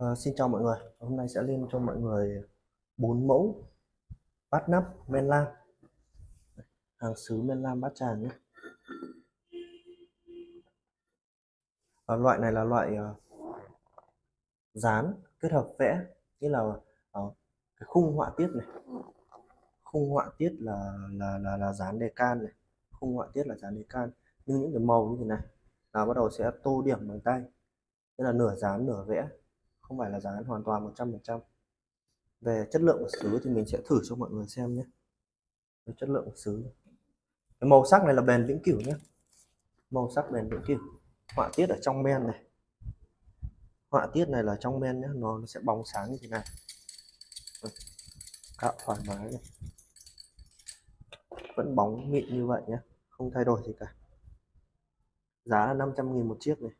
À, xin chào mọi người, hôm nay sẽ lên cho mọi người bốn mẫu bát nắp men lam. Hàng sứ men lam bát tràng nhé. À, loại này là loại ờ, uh, dán kết hợp vẽ, nghĩa là uh, cái khung họa tiết này, khung họa tiết là là là là dán đề can này, khung họa tiết là dán đề can, nhưng những cái màu như thế này. Là bắt đầu sẽ tô điểm bằng tay, tức là nửa dán nửa vẽ không phải là dán hoàn toàn 100% về chất lượng của sứ thì mình sẽ thử cho mọi người xem nhé. Về chất lượng của sứ. Cái màu sắc này là bền vĩnh cửu nhé. Màu sắc bền vĩnh cửu. Họa tiết ở trong men này. Họa tiết này là trong men nhé. Nó, sẽ bóng sáng như thế này. Cạo thoải mái này. Vẫn bóng mịn như vậy nhé. Không thay đổi gì cả. Giá là 500.000 một chiếc này.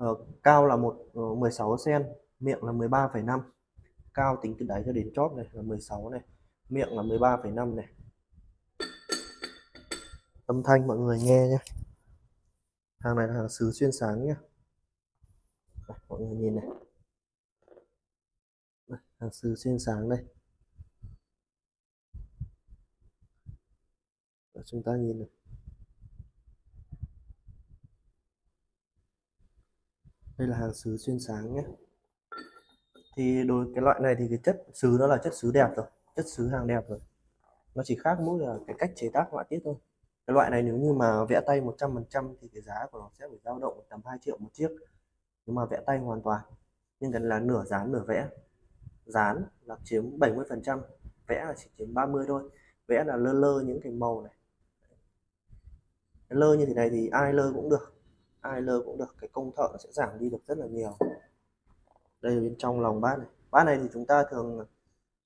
Ờ, cao là một uh, 16 cm miệng là 13,5 cao tính từ đáy cho đến chóp này là 16 này miệng là 13,5 này. Âm thanh mọi người nghe nhé hàng này là hàng sứ xuyên sáng nhé mọi người nhìn này. Hàng sứ xuyên sáng đây. Chúng ta nhìn này. Đây là hàng sứ xuyên sáng nhé. Thì đối cái loại này thì cái chất sứ nó là chất sứ đẹp rồi, chất sứ hàng đẹp rồi. Nó chỉ khác mỗi là cái cách chế tác họa tiết thôi. Cái loại này nếu như mà vẽ tay 100% thì cái giá của nó sẽ phải dao động tầm 2 triệu một chiếc. Nhưng mà vẽ tay hoàn toàn. Nhưng gần là nửa dán, nửa vẽ. Dán là chiếm 70 phần trăm, vẽ là chỉ chiếm 30 thôi. Vẽ là lơ lơ những cái màu này. Lơ như thế này thì ai lơ cũng được ai lơ cũng được cái công thợ sẽ giảm đi được rất là nhiều. Đây là bên trong lòng bát này. Bát này thì chúng ta thường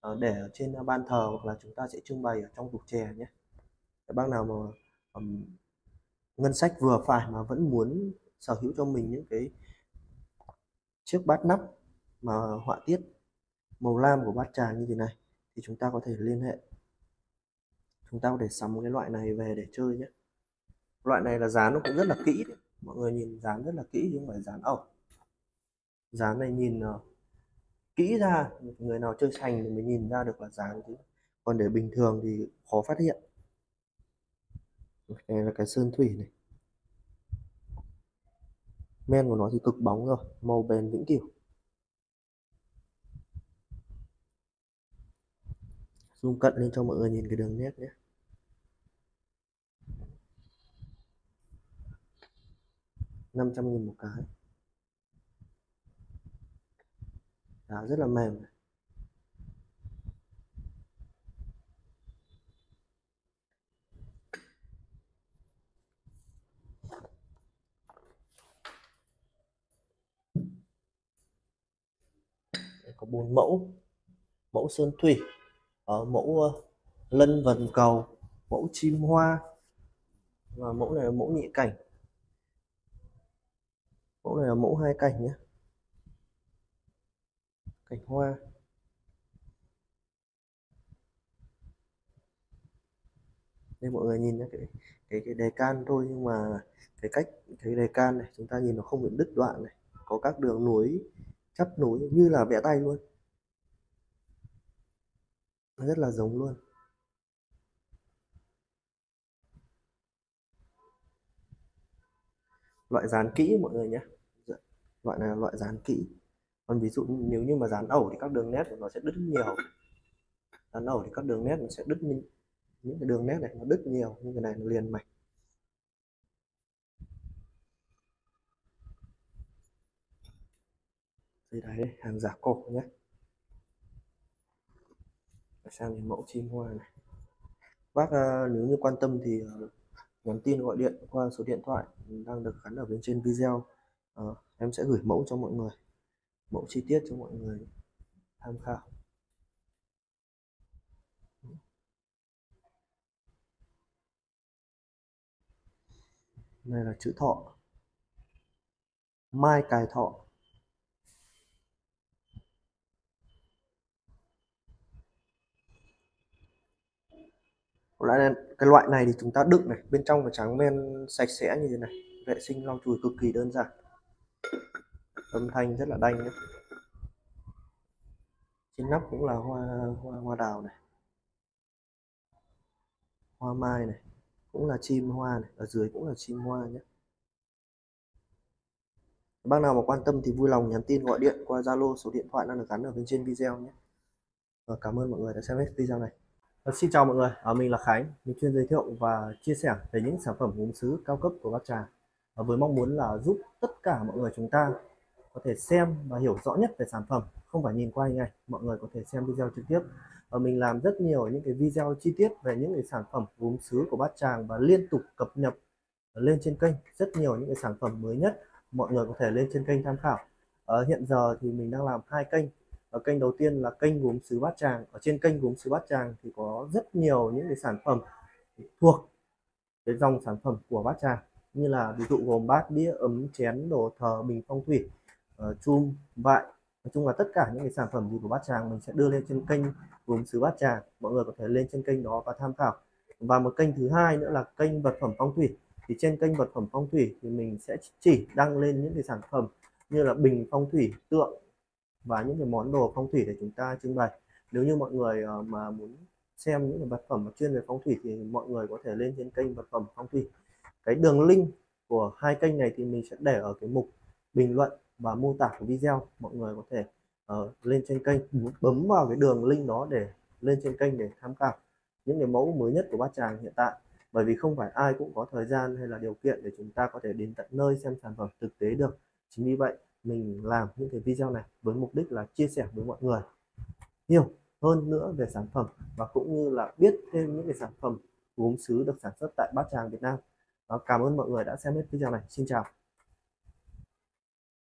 ờ, để ở trên ban thờ hoặc là chúng ta sẽ trưng bày ở trong tủ chè nhé. Các bác nào mà um, ngân sách vừa phải mà vẫn muốn sở hữu cho mình những cái chiếc bát nắp mà họa tiết màu lam của bát trà như thế này thì chúng ta có thể liên hệ. Chúng ta có thể sắm cái loại này về để chơi nhé. Loại này là giá nó cũng rất là kỹ đấy mọi người nhìn dán rất là kỹ chứ không phải dán ẩu. Dán này nhìn uh, kỹ ra người nào chơi sành thì mới nhìn ra được là dán chứ. Còn để bình thường thì khó phát hiện. Đây là cái sơn thủy này. Men của nó thì cực bóng rồi màu bền vĩnh cửu. Zoom cận lên cho mọi người nhìn cái đường nét nhé. 500 nghìn một cái. Đó, rất là mềm. Này. có bốn mẫu. Mẫu sơn thủy ở mẫu ờ, lân vần cầu mẫu chim hoa và mẫu này là mẫu nhị cảnh mẫu này là mẫu hai cảnh nhé cảnh hoa. Đây mọi người nhìn nhé cái cái cái đề can thôi nhưng mà cái cách, cái đề can này chúng ta nhìn nó không bị đứt đoạn này, có các đường nối chắp nối như là vẽ tay luôn. Nó rất là giống luôn. Loại dán kỹ mọi người nhé loại này là loại dán kỹ. Còn ví dụ nếu như mà dán ẩu thì các đường nét của nó sẽ đứt nhiều. Dán ẩu thì các đường nét nó sẽ đứt những, những cái đường nét này nó đứt nhiều nhưng cái này nó liền mạch. Đây đấy hàng giả cổ nhé. Sang đến mẫu chim hoa này. Bác uh, nếu như quan tâm thì uh, nhắn tin gọi điện qua số điện thoại đang được gắn ở bên trên video à, em sẽ gửi mẫu cho mọi người. Mẫu chi tiết cho mọi người tham khảo. Này là chữ thọ. Mai cài thọ. Loại này, cái loại này thì chúng ta đựng này bên trong là trắng men sạch sẽ như thế này. Vệ sinh lau chùi cực kỳ đơn giản âm thanh rất là đanh nhé trên nắp cũng là hoa hoa hoa đào này. Hoa mai này cũng là chim hoa này ở dưới cũng là chim hoa nhé. Bác nào mà quan tâm thì vui lòng nhắn tin gọi điện qua Zalo số điện thoại đang được gắn ở bên trên video nhé. Và cảm ơn mọi người đã xem hết video này. Và xin chào mọi người à, mình là Khánh mình chuyên giới thiệu và chia sẻ về những sản phẩm gốm sứ cao cấp của bác Tràng với mong muốn là giúp tất cả mọi người chúng ta có thể xem và hiểu rõ nhất về sản phẩm, không phải nhìn qua hình ảnh, mọi người có thể xem video trực tiếp. Và mình làm rất nhiều những cái video chi tiết về những cái sản phẩm gốm sứ của Bát Tràng và liên tục cập nhật lên trên kênh. Rất nhiều những cái sản phẩm mới nhất mọi người có thể lên trên kênh tham khảo. Ở hiện giờ thì mình đang làm hai kênh. Ở kênh đầu tiên là kênh gốm sứ bát tràng. Ở trên kênh gốm sứ bát tràng thì có rất nhiều những cái sản phẩm thuộc cái dòng sản phẩm của bát tràng như là ví dụ gồm bát đĩa ấm chén đồ thờ bình phong thủy uh, chum vại. Nói chung là tất cả những cái sản phẩm gì của bát tràng mình sẽ đưa lên trên kênh gốm sứ bát tràng. Mọi người có thể lên trên kênh đó và tham khảo. Và một kênh thứ hai nữa là kênh vật phẩm phong thủy. Thì trên kênh vật phẩm phong thủy thì mình sẽ chỉ đăng lên những cái sản phẩm như là bình phong thủy tượng và những cái món đồ phong thủy để chúng ta trưng bày. Nếu như mọi người ờ, mà muốn xem những cái vật phẩm chuyên về phong thủy thì mọi người có thể lên trên kênh vật phẩm phong thủy cái đường link của hai kênh này thì mình sẽ để ở cái mục bình luận và mô tả của video. Mọi người có thể uh, lên trên kênh bấm vào cái đường link đó để lên trên kênh để tham khảo những cái mẫu mới nhất của bát tràng hiện tại. Bởi vì không phải ai cũng có thời gian hay là điều kiện để chúng ta có thể đến tận nơi xem sản phẩm thực tế được. Chính vì vậy mình làm những cái video này với mục đích là chia sẻ với mọi người hiểu hơn nữa về sản phẩm và cũng như là biết thêm những cái sản phẩm gốm sứ được sản xuất tại Bát Tràng Việt Nam. Đó, cảm ơn mọi người đã xem hết video này. Xin chào.